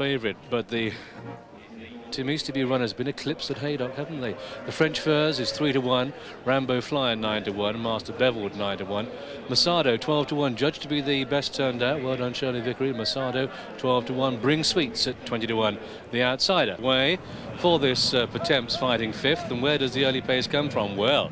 favourite, but the Team Easterby has been eclipsed at Haydock, haven't they? The French Furze is 3 to 1, Rambo Flyer 9 to 1, Master Bevelwood 9 to 1, Masado 12 to 1, judged to be the best turned out. Well done, Shirley Vickery. Masado 12 to 1, Bring Sweets at 20 to 1, the outsider. Way for this uh, Pertemps fighting fifth, and where does the early pace come from? Well,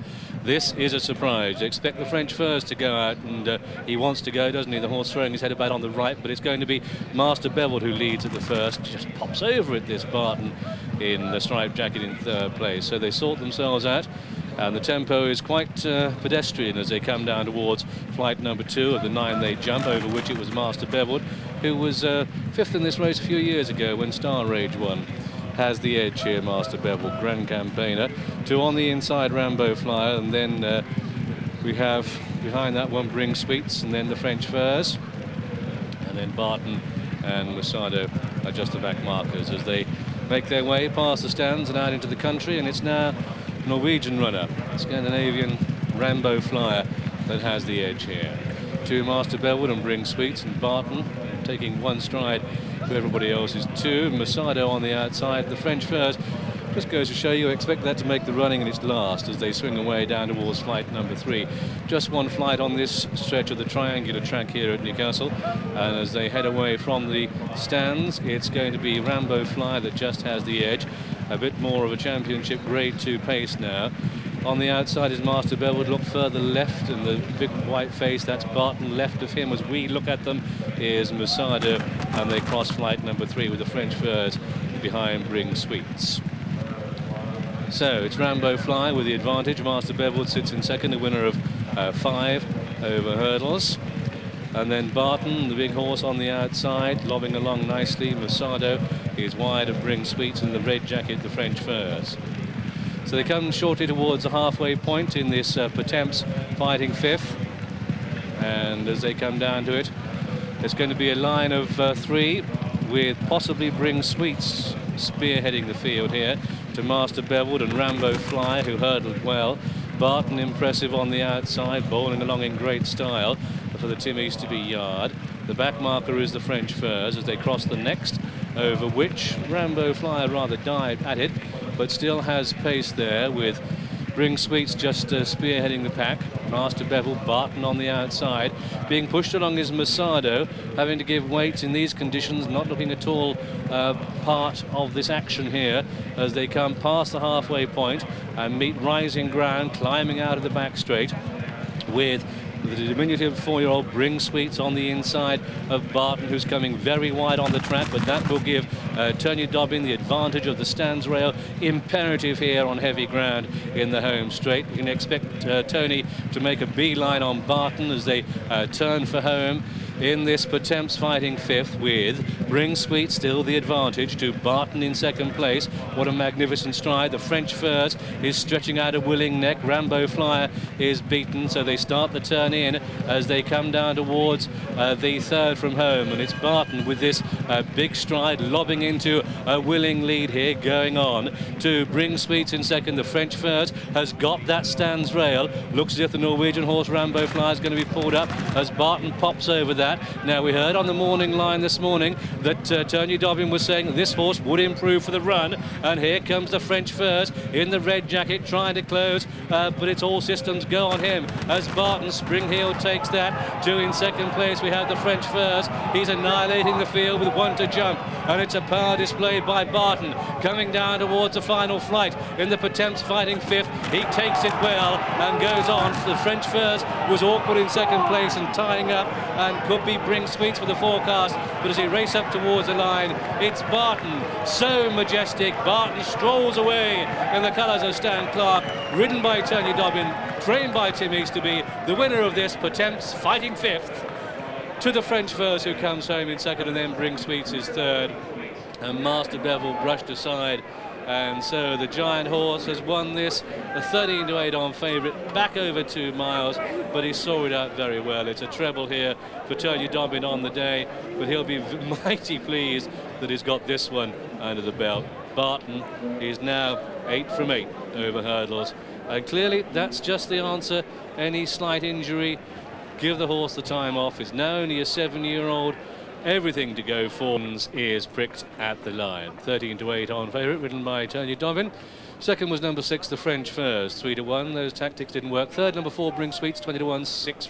this is a surprise. Expect the French Furze to go out, and uh, he wants to go, doesn't he? The horse throwing his head about on the right, but it's going to be Master Bevelwood who leads at the first. Just pops over at this Barton in the striped jacket in third place. So they sort themselves out. And the tempo is quite uh, pedestrian as they come down towards flight number two of the nine they jump, over which it was Master Bevelwood, who was uh, fifth in this race a few years ago when Star Rage won has the edge here, Master Bevel, Grand Campaigner. Two on the inside, Rambo Flyer, and then uh, we have behind that one Bring Sweets, and then the French Furze, and then Barton and Masado are just the back markers as they make their way past the stands and out into the country, and it's now Norwegian runner, Scandinavian Rambo Flyer, that has the edge here. Two Master Bevelwood and Bring Sweets, and Barton taking one stride to everybody else's two. Masado on the outside. The French Furze. just goes to show you, expect that to make the running in its last as they swing away down towards flight number three. Just one flight on this stretch of the triangular track here at Newcastle. And as they head away from the stands, it's going to be Rambo Fly that just has the edge. A bit more of a championship grade two pace now. On the outside is Master Bevelwood. Look further left, and the big white face, that's Barton. Left of him, as we look at them, is Masada, and they cross flight number three with the French Furze behind Bring Sweets. So it's Rambo Fly with the advantage. Master Bevelwood sits in second, the winner of uh, five over hurdles. And then Barton, the big horse on the outside, lobbing along nicely. Masado is wide of Bring Sweets and the red jacket, the French Furze. So they come shortly towards the halfway point in this uh, Pertemps fighting fifth. And as they come down to it, it's going to be a line of uh, three with possibly Bring Sweets spearheading the field here to Master Bevelwood and Rambo Fly, who hurdled well. Barton impressive on the outside, bowling along in great style for the Tim Easterby yard. The back marker is the French Furze as they cross the next, over which Rambo Fly rather dived at it but still has pace there with Bring Sweets just uh, spearheading the pack. Master Bevel Barton on the outside. Being pushed along is Masado, having to give weight in these conditions, not looking at all uh, part of this action here as they come past the halfway point and meet rising ground, climbing out of the back straight with the diminutive four-year-old Bring Sweets on the inside of Barton, who's coming very wide on the track, but that will give uh, Tony Dobbin the advantage of the stands rail. Imperative here on heavy ground in the home straight. You can expect uh, Tony to make a beeline on Barton as they uh, turn for home in this Pertemps fighting fifth with Bring Sweet still the advantage to Barton in second place. What a magnificent stride. The French Furze is stretching out a willing neck. Rambo Flyer is beaten, so they start the turn in as they come down towards uh, the third from home. And it's Barton with this uh, big stride lobbing into a willing lead here going on to Bring Sweets in second. The French Furze has got that stands rail. Looks as if the Norwegian horse Rambo Flyer is going to be pulled up as Barton pops over that that. Now, we heard on the morning line this morning that uh, Tony Dobbin was saying this horse would improve for the run. And here comes the French Furze in the red jacket trying to close, uh, but it's all systems go on him as Barton Springheel takes that. Two in second place, we have the French Furze. He's annihilating the field with one to jump. And it's a power displayed by Barton coming down towards the final flight in the Pertemps fighting fifth. He takes it well and goes on. The French Furze was awkward in second place and tying up and could be Bring Sweets for the forecast, but as he race up towards the line, it's Barton, so majestic. Barton strolls away in the colours of Stan Clarke, ridden by Tony Dobbin, trained by Tim Easterby, the winner of this Pertemps fighting fifth to the French Furze who comes home in second and then Bring Sweets is third. And Master Bevel brushed aside and so the giant horse has won this, a 13 to 8 on favourite, back over two miles, but he saw it out very well. It's a treble here for Tony Dobbin on the day, but he'll be mighty pleased that he's got this one under the belt. Barton is now eight from eight over hurdles. And clearly that's just the answer. Any slight injury, give the horse the time off. He's now only a seven-year-old everything to go for is pricked at the line. 13 to 8 on favourite, ridden by Tony Dobbin. Second was number six, the French Furze, 3 to 1. Those tactics didn't work. Third, number four, Bring Sweets, 20 to 1, six.